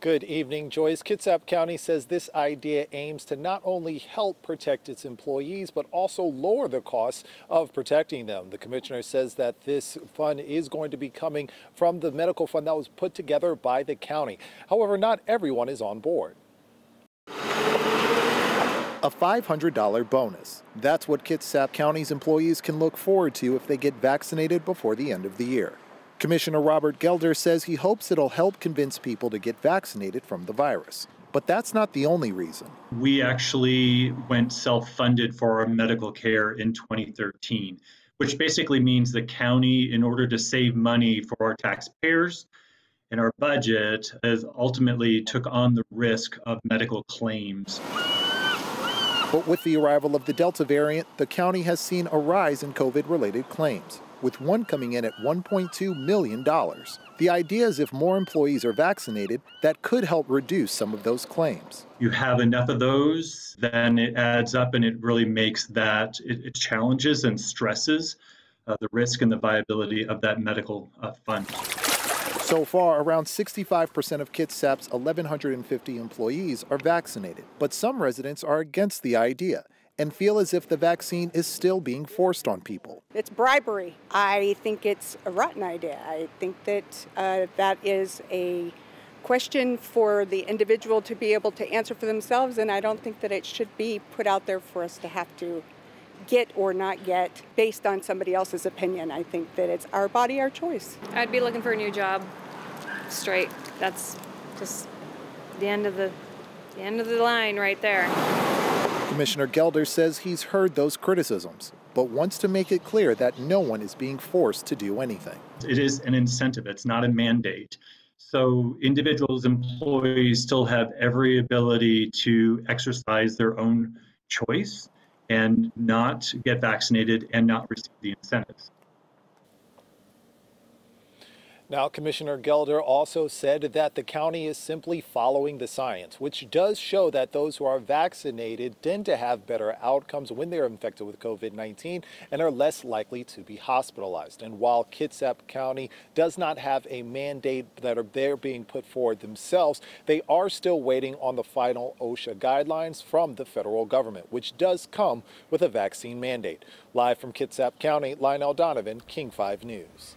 Good evening, Joyce. Kitsap County says this idea aims to not only help protect its employees, but also lower the costs of protecting them. The commissioner says that this fund is going to be coming from the medical fund that was put together by the county. However, not everyone is on board. A $500 bonus. That's what Kitsap County's employees can look forward to if they get vaccinated before the end of the year. Commissioner Robert Gelder says he hopes it'll help convince people to get vaccinated from the virus. But that's not the only reason. We actually went self funded for our medical care in 2013, which basically means the county, in order to save money for our taxpayers and our budget, has ultimately took on the risk of medical claims. But with the arrival of the Delta variant, the county has seen a rise in COVID related claims with one coming in at $1.2 million. The idea is if more employees are vaccinated, that could help reduce some of those claims. You have enough of those, then it adds up and it really makes that, it, it challenges and stresses uh, the risk and the viability of that medical uh, fund. So far, around 65% of Kitsap's 1,150 employees are vaccinated, but some residents are against the idea and feel as if the vaccine is still being forced on people. It's bribery. I think it's a rotten idea. I think that uh, that is a question for the individual to be able to answer for themselves, and I don't think that it should be put out there for us to have to get or not get based on somebody else's opinion. I think that it's our body, our choice. I'd be looking for a new job straight. That's just the end of the, the end of the line right there. Commissioner Gelder says he's heard those criticisms, but wants to make it clear that no one is being forced to do anything. It is an incentive, it's not a mandate. So individuals, employees still have every ability to exercise their own choice and not get vaccinated and not receive the incentives. Now, Commissioner Gelder also said that the county is simply following the science, which does show that those who are vaccinated tend to have better outcomes when they're infected with COVID-19 and are less likely to be hospitalized. And while Kitsap County does not have a mandate that are they're being put forward themselves, they are still waiting on the final OSHA guidelines from the federal government, which does come with a vaccine mandate. Live from Kitsap County, Lionel Donovan, King 5 News.